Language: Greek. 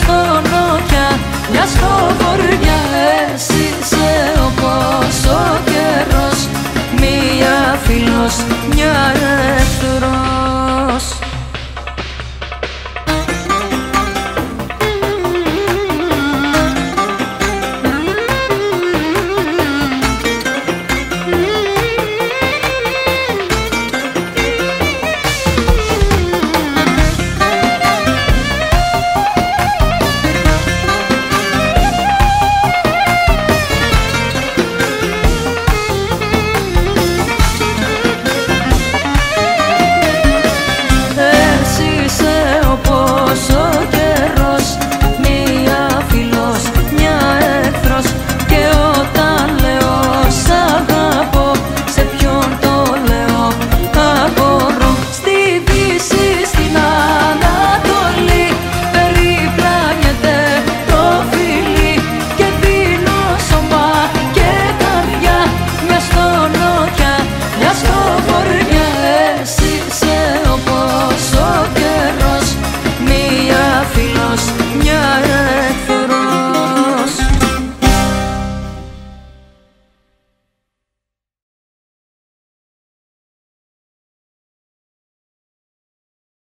στον νόκια Μια στο χωριά